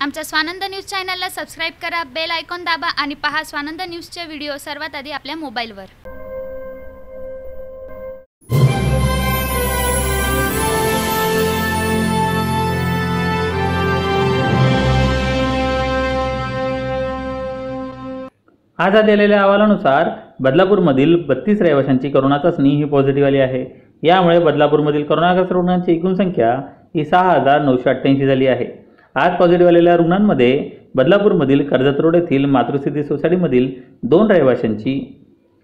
आमच्या स्वानंद न्यूज चॅनलला सबस्क्राईब करा बेल आयकॉन दाबा आणि पहा स्वानंद न्यूजचे व्हिडिओ सर्वात आधी आपल्या मोबाईलवर. आज आलेल्या अहवालानुसार बदलापूरमधील बत्तीस रहिवाशांची करोना चाचणी ही पॉझिटिव्ह आली आहे. यामुळे बदलापूरमधील करोनाग्रस्त रुग्णांची एकूण संख्या ही सहा हजार नऊशे अठ्ठ्याऐंशी झाली आहे. आज पॉझिटिव्ह आलेल्या रुग्णांमध्ये बदलापूरमधील कर्जत रोड येथील मातृसिद्धी सोसायटीमधील दोन रहिवाशांची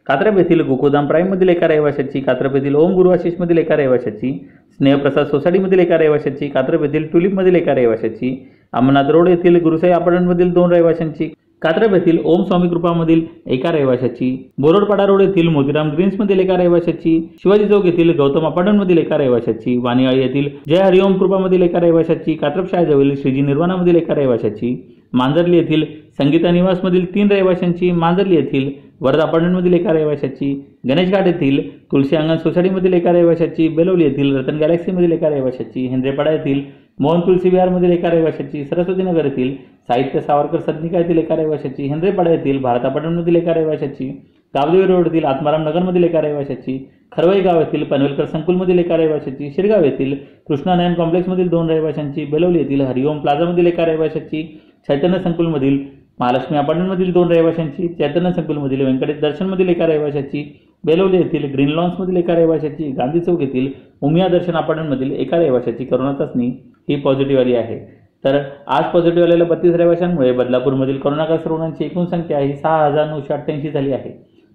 कात्रप येथील गोकुदाम प्राईममधील एका रहिवाशाची कात्रप येथील ओम गुरु आशिषमधील एका रहिवाशाची स्नेहप्रसाद सोसायटीमधील एका रहिवाशाची कात्रप येथील टुलिपमधील एका रहिवाशाची अमरनाथ रोड येथील गुरुसाई अपार्टमेंटमधील दोन रहिवाशांची कात्रप येथील ओम स्वामी कृपामधील एका रहिवाशाची बोरोडपाडा रोड येथील मोतीराम ग्रीन्समधील एका रहिवाशाची शिवाजी चौक येथील गौतम अपार्टमेंटमधील एका रहिवाशाची वाणीआळी येथील जय हरिओम कृपामधील एका रहिवाशाची कात्रप शाळेजवळील श्रीजी निर्वाणामधील एका रहिवाशाची मांजरली येथील संगीता निवासमधील तीन रहिवाशांची मांजरली येथील वर्धा अपार्टमेंटमधील एका रहिवाशाची गणेशघाट येथील तुळशी अंगण सोसायटीमधील एका रहिवाशाची बेलवली येथील रतन गॅलेक्सीमधील एका रहिवाशाची हेंद्रेपाडा येथील मोहन तुलसी विहारमधील एका रहिवाशाची सरस्वती नगर येथील साहित्य सावरकर सदनिका येथील एका रहिवाशाची हेंद्रेपाडा येथील भारतापट्टणमधील एका रहिवाशाची गावदेवी रोड येथील आत्माराम नगरमधील एका रहिवाशाची खरवई गाव येथील पनवेलकर संकुलमधील एका रहिवाशाची शिरगाव येथील कृष्णानयन कॉम्प्लेक्समधील दोन रहिवाशांची बेलवली येथील हरिओम प्लाझामधील एका रहिवाशाची चैतन्य संकुलमधील महालक्ष्मी अपार्टमेंटमधील दोन रहिवाशांची चैतन्य संकुलमधील व्यंकटेश दर्शनमधील एका रहिवाशाची बेलवली येथील ग्रीन लॉन्समधील एका रहिवाशाची गांधी चौक येथील उमिया दर्शन अपार्टमेंटमधील एका रहिवाशाची करोना चाचणी ही पॉझिटिव्ह आली आहे. तर आज पॉझिटिव्ह आलेल्या बत्तीस रहिवाशांमुळे बदलापूरमधील करोनाग्रस्त रुग्णांची एकूण संख्या ही सहा हजार नऊशे अठ्ठ्याऐंशी झाली आहे.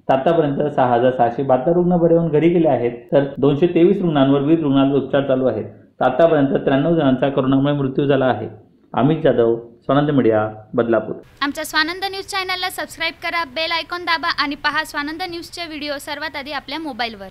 आतापर्यंत सहा हजार सहाशे बहात्तर रुग्ण बरे होऊन घरी गेले आहेत तर दोनशे तेवीस रुग्णांवर वीस रुग्णांवर उपचार चालू आहेत. आतापर्यंत त्र्याण्णव जणांचा करोनामुळे मृत्यू झाला आहे. अमित जाधव स्वानंद मीडिया बदलापूर. आमच्या स्वानंद न्यूज चॅनलला सबस्क्राईब करा बेल आयकॉन दाबा आणि पहा स्वानंद न्यूजचे व्हिडिओ सर्वात आधी आपल्या मोबाईलवर.